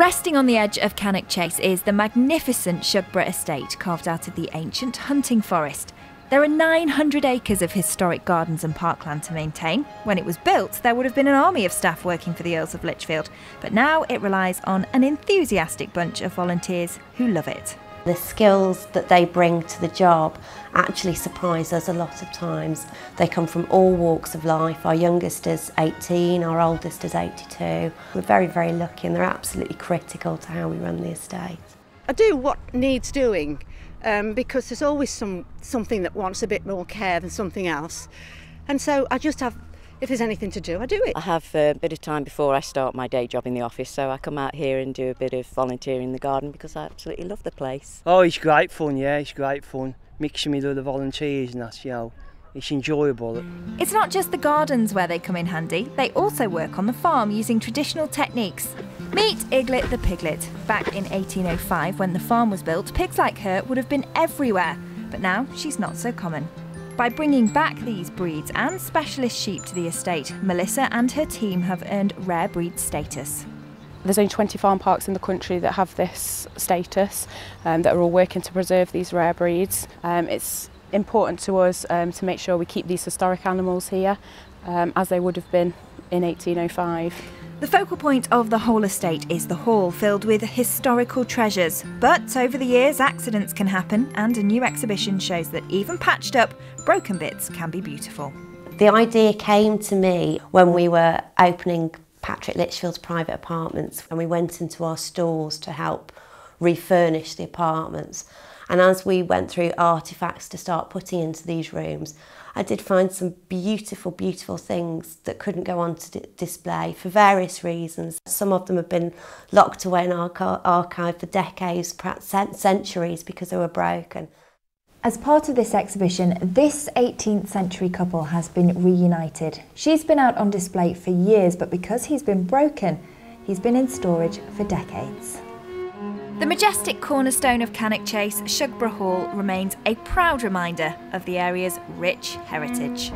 Resting on the edge of Cannock Chase is the magnificent Shugborough Estate carved out of the ancient hunting forest. There are 900 acres of historic gardens and parkland to maintain. When it was built, there would have been an army of staff working for the Earls of Lichfield, but now it relies on an enthusiastic bunch of volunteers who love it. The skills that they bring to the job actually surprise us a lot of times. They come from all walks of life. Our youngest is 18, our oldest is 82. We're very, very lucky and they're absolutely critical to how we run the estate. I do what needs doing um, because there's always some something that wants a bit more care than something else. And so I just have if there's anything to do, I do it. I have a bit of time before I start my day job in the office, so I come out here and do a bit of volunteering in the garden because I absolutely love the place. Oh, it's great fun, yeah, it's great fun. Mixing with other volunteers and that's, you know, it's enjoyable. It's not just the gardens where they come in handy, they also work on the farm using traditional techniques. Meet Iglet the piglet. Back in 1805, when the farm was built, pigs like her would have been everywhere, but now she's not so common. By bringing back these breeds and specialist sheep to the estate, Melissa and her team have earned rare breed status. There's only 20 farm parks in the country that have this status, um, that are all working to preserve these rare breeds. Um, it's important to us um, to make sure we keep these historic animals here, um, as they would have been in 1805. The focal point of the whole estate is the hall filled with historical treasures. But over the years, accidents can happen, and a new exhibition shows that even patched up, broken bits can be beautiful. The idea came to me when we were opening Patrick Lichfield's private apartments and we went into our stores to help refurnish the apartments. And as we went through artifacts to start putting into these rooms, I did find some beautiful, beautiful things that couldn't go on to display for various reasons. Some of them have been locked away in our archive for decades, perhaps centuries, because they were broken. As part of this exhibition, this 18th century couple has been reunited. She's been out on display for years, but because he's been broken, he's been in storage for decades. The majestic cornerstone of Cannock Chase, Shugborough Hall, remains a proud reminder of the area's rich heritage.